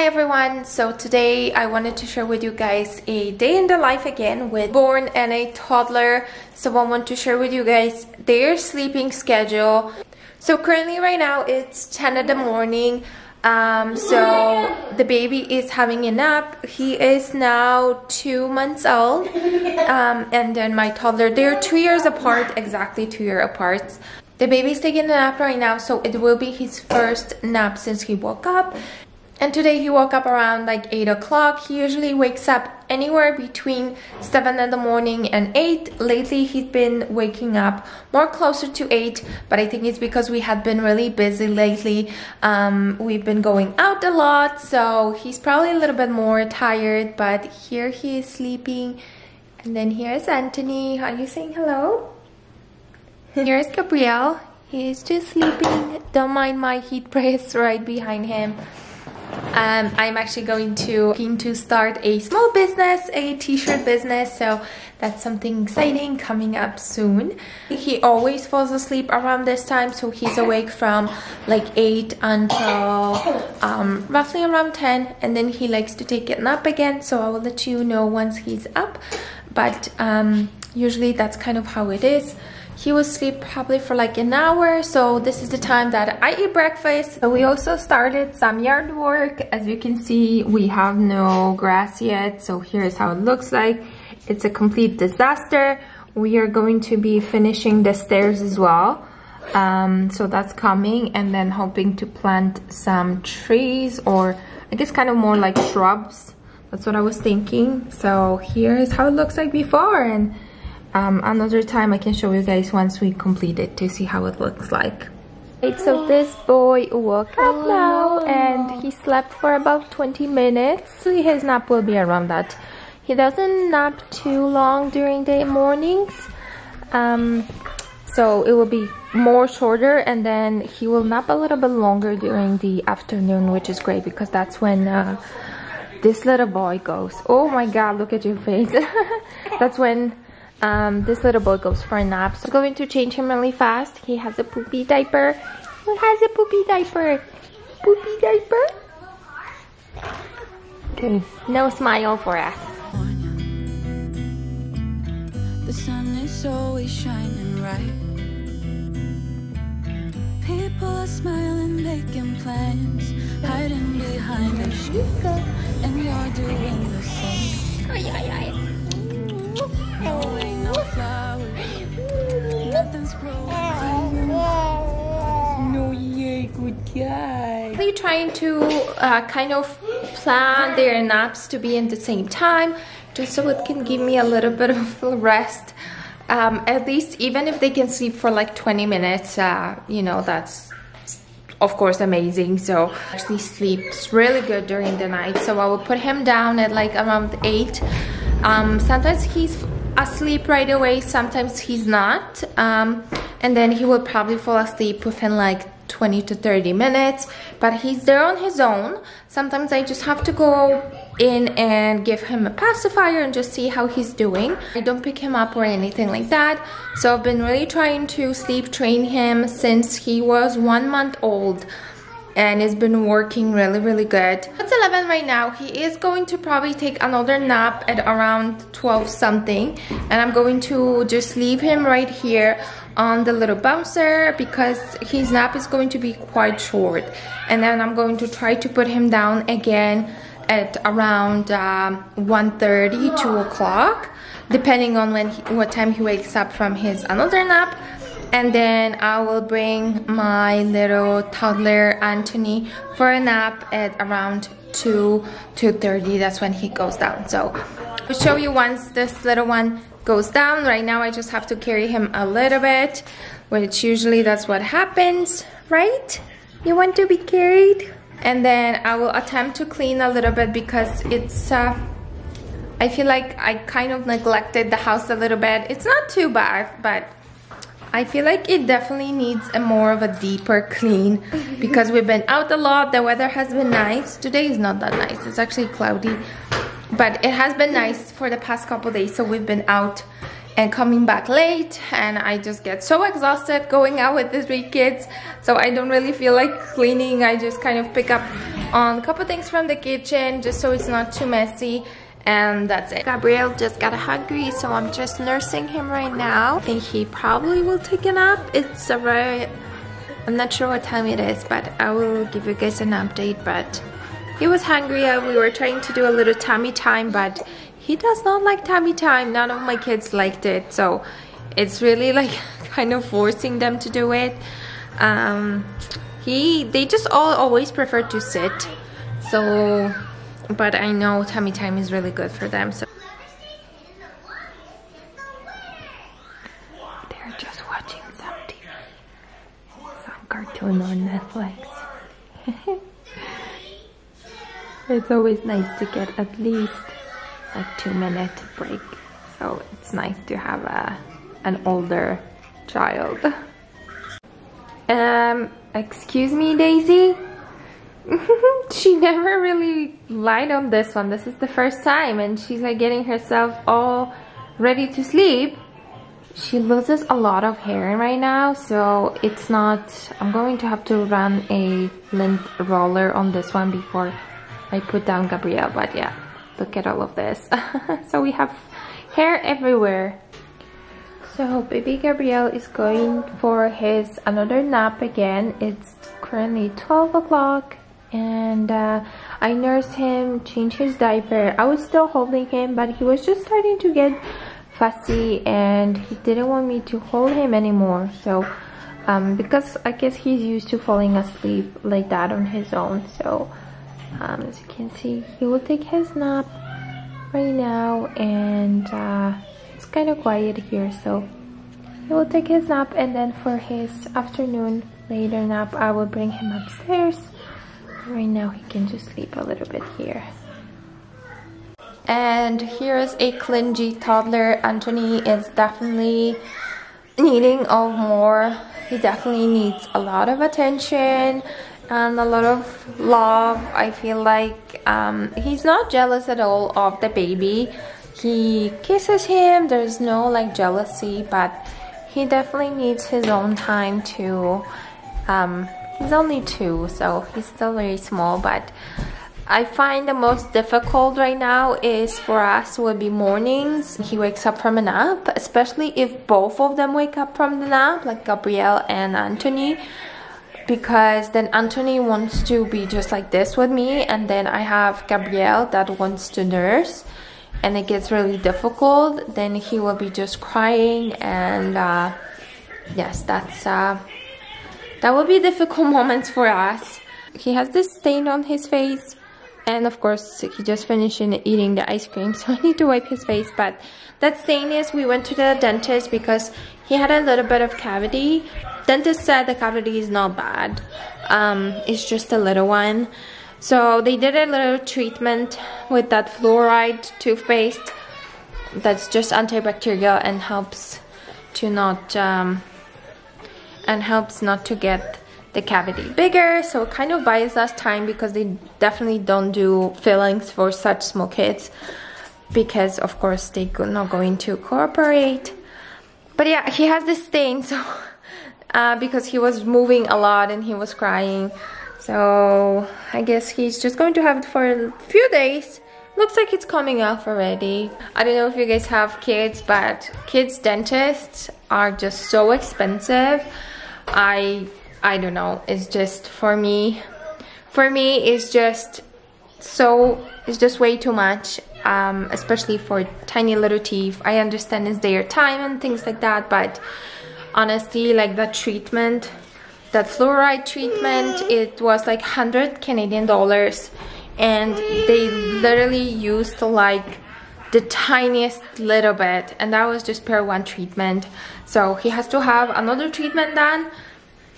Hi everyone, so today I wanted to share with you guys a day in the life again with born and a toddler. So I want to share with you guys their sleeping schedule. So currently right now it's 10 in the morning. Um, so the baby is having a nap. He is now two months old. Um, and then my toddler, they're two years apart, exactly two years apart. The baby's taking a nap right now, so it will be his first nap since he woke up. And today he woke up around like 8 o'clock. He usually wakes up anywhere between 7 in the morning and 8. Lately he's been waking up more closer to 8, but I think it's because we have been really busy lately. Um, we've been going out a lot, so he's probably a little bit more tired, but here he is sleeping. And then here's Anthony. Are you saying hello? here's Gabriel. He's just sleeping. Don't mind my heat press right behind him. Um, I'm actually going to to start a small business, a t-shirt business, so that's something exciting coming up soon. He always falls asleep around this time, so he's awake from like 8 until um, roughly around 10, and then he likes to take a nap again, so I will let you know once he's up, but um, usually that's kind of how it is he will sleep probably for like an hour so this is the time that I eat breakfast. So we also started some yard work. As you can see we have no grass yet so here's how it looks like. It's a complete disaster. We are going to be finishing the stairs as well um, so that's coming and then hoping to plant some trees or I guess kind of more like shrubs. That's what I was thinking. So here's how it looks like before and um, another time I can show you guys once we complete it to see how it looks like. Right, so this boy woke up now and he slept for about 20 minutes. So his nap will be around that. He doesn't nap too long during the mornings. Um, so it will be more shorter and then he will nap a little bit longer during the afternoon which is great because that's when uh, this little boy goes oh my god look at your face that's when um, this little boy goes for a nap. So I'm going to change him really fast. He has a poopy diaper. He has a poopy diaper. Poopy diaper. Okay, no smile for us. The sun is always shining bright. People are smiling, making plans, hiding behind the sheet, and you're doing the same. Trying to uh, kind of plan their naps to be in the same time, just so it can give me a little bit of rest. Um, at least even if they can sleep for like 20 minutes, uh, you know, that's of course amazing. So actually sleeps really good during the night so I will put him down at like around 8 um, sometimes he's asleep right away sometimes he's not. Um, and then he will probably fall asleep within like 20 to 30 minutes but he's there on his own. Sometimes I just have to go in and give him a pacifier and just see how he's doing. I don't pick him up or anything like that. So I've been really trying to sleep train him since he was one month old and it's been working really really good. It's 11 right now. He is going to probably take another nap at around 12 something and i'm going to just leave him right here on the little bouncer because his nap is going to be quite short. And then i'm going to try to put him down again at around um, 1.30 2 o'clock depending on when he, what time he wakes up from his another nap. And then I will bring my little toddler Anthony for a nap at around 2 2.30 that's when he goes down. So I'll show you once this little one goes down right now I just have to carry him a little bit which usually that's what happens right you want to be carried and then I will attempt to clean a little bit because it's uh, I feel like I kind of neglected the house a little bit it's not too bad but I feel like it definitely needs a more of a deeper clean because we've been out a lot. The weather has been nice. Today is not that nice. It's actually cloudy. But it has been nice for the past couple days. So we've been out and coming back late and I just get so exhausted going out with the three kids so I don't really feel like cleaning I just kind of pick up on a couple things from the kitchen just so it's not too messy and that's it. Gabriel just got hungry so I'm just nursing him right now. I think he probably will take a nap. It's a very, I'm not sure what time it is but I will give you guys an update but he was hungry and we were trying to do a little tummy time but he does not like tummy time. None of my kids liked it so it's really like kind of forcing them to do it. Um, he, they just all always prefer to sit so but I know tummy time is really good for them. So they're just watching some TV, some cartoon on Netflix. it's always nice to get at least a two minute break. So it's nice to have a an older child. Um, excuse me, Daisy? she never really lied on this one. This is the first time and she's like getting herself all ready to sleep. She loses a lot of hair right now, so it's not... I'm going to have to run a lint roller on this one before I put down Gabriel, but yeah, look at all of this. so we have hair everywhere. So baby Gabriel is going for his another nap again. It's currently 12 o'clock and uh, I nursed him, changed his diaper. I was still holding him, but he was just starting to get fussy and he didn't want me to hold him anymore. So, um, because I guess he's used to falling asleep like that on his own. So, um, as you can see, he will take his nap right now and uh, it's kind of quiet here. So, he will take his nap and then for his afternoon later nap, I will bring him upstairs. Right now he can just sleep a little bit here. And here's a clingy toddler. Anthony is definitely needing of more. He definitely needs a lot of attention and a lot of love I feel like um, he's not jealous at all of the baby he kisses him there's no like jealousy but he definitely needs his own time to um, He's only two, so he's still very small, but I find the most difficult right now is for us would be mornings. He wakes up from a nap, especially if both of them wake up from the nap, like Gabriel and Anthony, because then Anthony wants to be just like this with me, and then I have Gabriel that wants to nurse, and it gets really difficult. Then he will be just crying, and uh, yes, that's. Uh, that will be difficult moments for us. He has this stain on his face and of course he just finished eating the ice cream so I need to wipe his face but that thing is we went to the dentist because he had a little bit of cavity. Dentist said the cavity is not bad. Um, it's just a little one. So they did a little treatment with that fluoride toothpaste that's just antibacterial and helps to not um, and helps not to get the cavity bigger so it kind of buys us time because they definitely don't do fillings for such small kids because of course they're not going to cooperate. But yeah he has this stain so uh, because he was moving a lot and he was crying. So I guess he's just going to have it for a few days. Looks like it's coming off already. I don't know if you guys have kids but kids dentists are just so expensive. I I don't know. It's just for me for me it's just so it's just way too much um, especially for tiny little teeth. I understand it's their time and things like that but honestly like that treatment that fluoride treatment it was like 100 Canadian dollars. And they literally used like the tiniest little bit. And that was just per one treatment. So he has to have another treatment done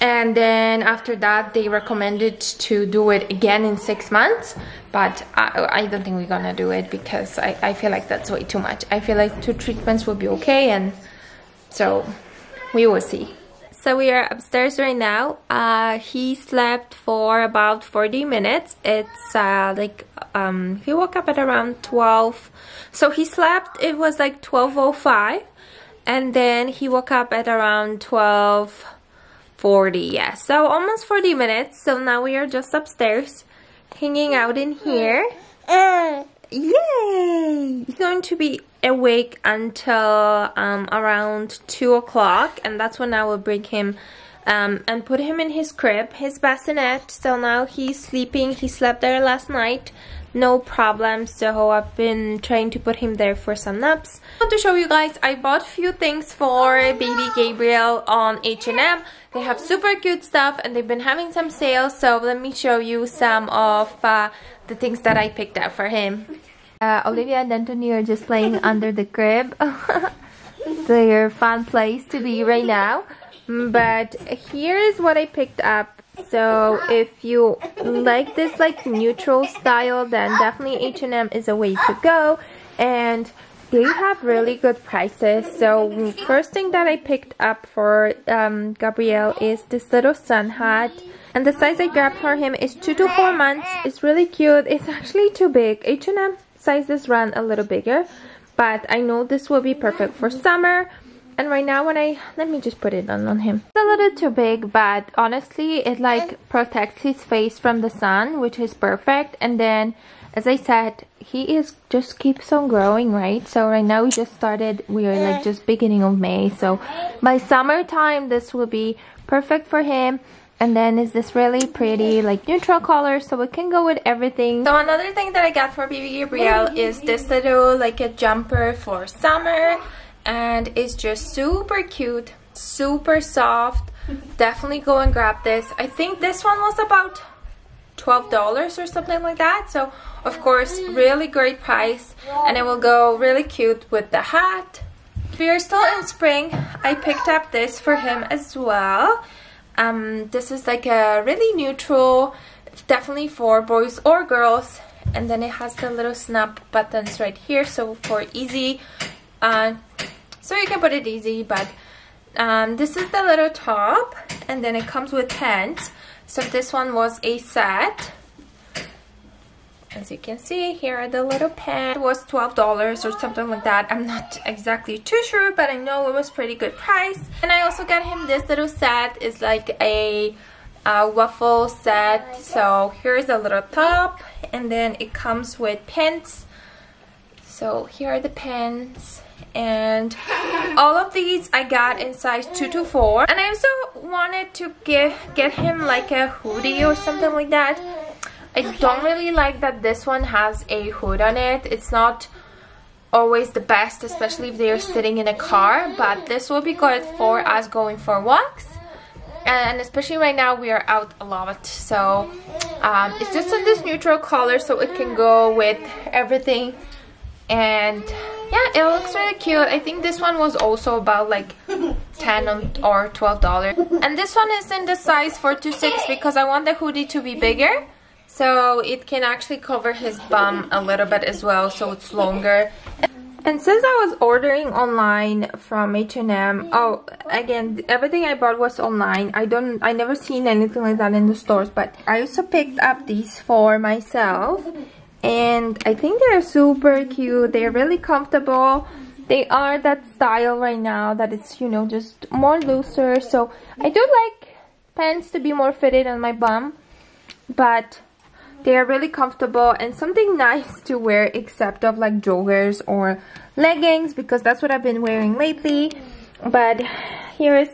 and then after that they recommended to do it again in six months but I, I don't think we're gonna do it because I, I feel like that's way too much I feel like two treatments will be okay and so we will see so we are upstairs right now. Uh, he slept for about 40 minutes. It's uh, like, um, he woke up at around 12. So he slept, it was like 12.05. and then he woke up at around 12 40 yeah so almost 40 minutes. So now we are just upstairs hanging out in here. Yay! He's going to be awake until um, around 2 o'clock and that's when I will bring him um, and put him in his crib, his bassinet. So now he's sleeping. He slept there last night. No problem. So I've been trying to put him there for some naps. I want to show you guys I bought a few things for baby Gabriel on H&M they have super cute stuff and they've been having some sales so let me show you some of uh, the things that I picked up for him. Uh, Olivia and Anthony are just playing under the crib. Their fun place to be right now. But here is what I picked up so if you like this like neutral style then definitely H&M is a way to go and they have really good prices. So first thing that I picked up for um, Gabriel is this little sun hat. And the size I grabbed for him is 2 to 4 months. It's really cute. It's actually too big. H&M sizes run a little bigger but I know this will be perfect for summer. And right now when I let me just put it on on him. It's a little too big but honestly it like protects his face from the sun which is perfect. And then as I said he is just keeps on growing right? So right now we just started we are like just beginning of May. So by summertime this will be perfect for him. And then is this really pretty like neutral color so it can go with everything. So another thing that I got for baby Gabriel is this little like a jumper for summer. And it's just super cute super soft. Definitely go and grab this. I think this one was about $12 or something like that. So of course really great price. And it will go really cute with the hat. We are still in spring. I picked up this for him as well. Um this is like a really neutral definitely for boys or girls. And then it has the little snap buttons right here. So for easy uh, so you can put it easy but um, this is the little top. And then it comes with pants so this one was a set. As you can see here are the little pen. it was $12 or something like that. I'm not exactly too sure but I know it was pretty good price. And I also got him this little set. It's like a waffle set. So here's a little top and then it comes with pants so here are the pens and all of these I got in size 2 to 4 and I also wanted to get get him like a hoodie or something like that. I don't really like that this one has a hood on it. It's not always the best especially if they're sitting in a car but this will be good for us going for walks. And especially right now we are out a lot so um, it's just in this neutral color so it can go with everything and yeah it looks really cute. I think this one was also about like 10 or 12 dollars and this one is in the size 4 to 6 because i want the hoodie to be bigger. So it can actually cover his bum a little bit as well so it's longer. And since I was ordering online from H&M, oh, again, everything I bought was online. I don't, I never seen anything like that in the stores, but I also picked up these for myself and I think they're super cute. They're really comfortable. They are that style right now that it's, you know, just more looser. So I do like pants to be more fitted on my bum, but they are really comfortable and something nice to wear except of like joggers or leggings because that's what I've been wearing lately. But here is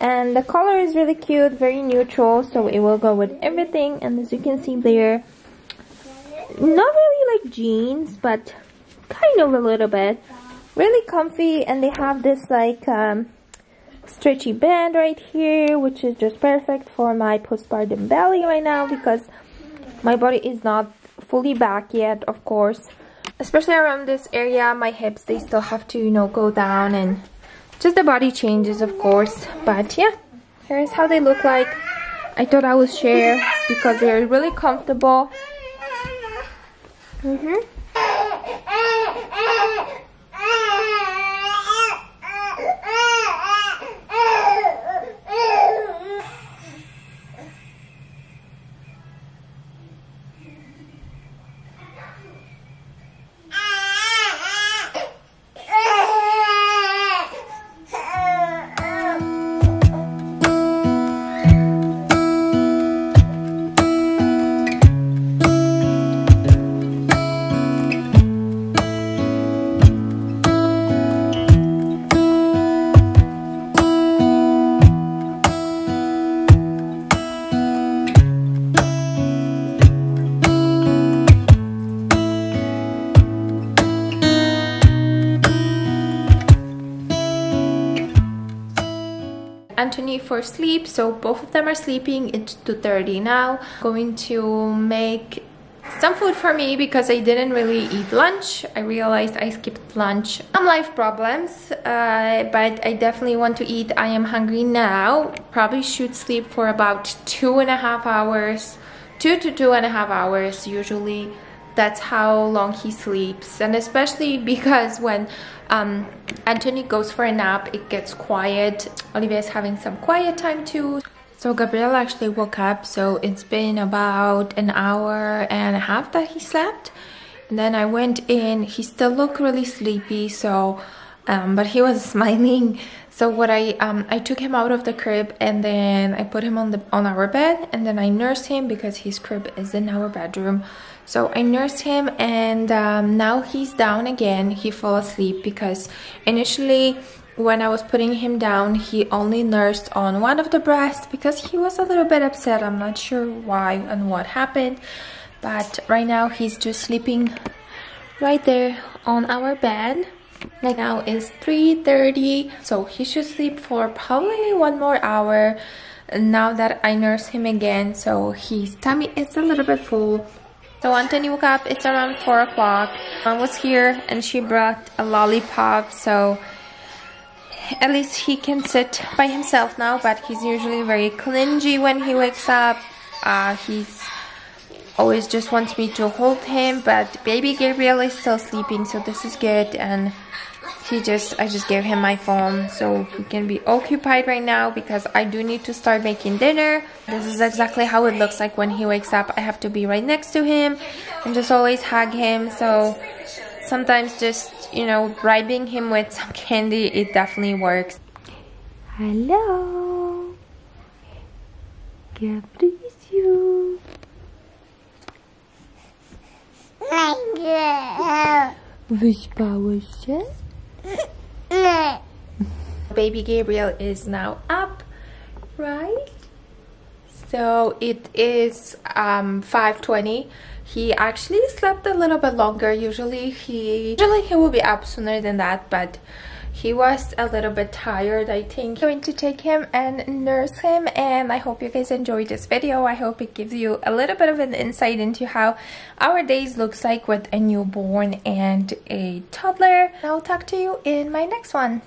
and the color is really cute, very neutral, so it will go with everything. And as you can see there, not really like jeans, but kind of a little bit. Really comfy, and they have this like um, stretchy band right here, which is just perfect for my postpartum belly right now because my body is not fully back yet, of course. Especially around this area, my hips, they still have to, you know, go down and just the body changes, of course. But yeah, here's how they look like. I thought I would share because they're really comfortable Mm-hmm. For sleep. So both of them are sleeping. It's 2.30 now. Going to make some food for me because I didn't really eat lunch. I realized I skipped lunch. Some life problems, uh, but I definitely want to eat. I am hungry now. Probably should sleep for about two and a half hours. Two to two and a half hours usually. That's how long he sleeps. And especially because when um, Anthony goes for a nap, it gets quiet. Olivia is having some quiet time too. So Gabriel actually woke up, so it's been about an hour and a half that he slept. And then I went in, he still looked really sleepy, so um, but he was smiling. So what I um, I took him out of the crib and then I put him on the on our bed and then I nursed him because his crib is in our bedroom. So I nursed him and um, now he's down again. He fell asleep because initially when I was putting him down, he only nursed on one of the breasts because he was a little bit upset. I'm not sure why and what happened. But right now he's just sleeping right there on our bed. Right now is 3.30, so he should sleep for probably one more hour now that I nurse him again. So his tummy is a little bit full. So Anthony woke up, it's around 4 o'clock. Mom was here and she brought a lollipop, so at least he can sit by himself now, but he's usually very clingy when he wakes up. Uh, he's always just wants me to hold him, but baby Gabriel is still sleeping, so this is good. And he just, I just gave him my phone so he can be occupied right now because I do need to start making dinner. This is exactly how it looks like when he wakes up. I have to be right next to him and just always hug him. So sometimes just, you know, bribing him with some candy, it definitely works. Hello. Gabricio. Wyspałeś się? Baby Gabriel is now up, right? So it is um, 5.20 he actually slept a little bit longer usually he usually he will be up sooner than that but he was a little bit tired i think. I'm going to take him and nurse him and i hope you guys enjoyed this video. I hope it gives you a little bit of an insight into how our days looks like with a newborn and a toddler. I'll talk to you in my next one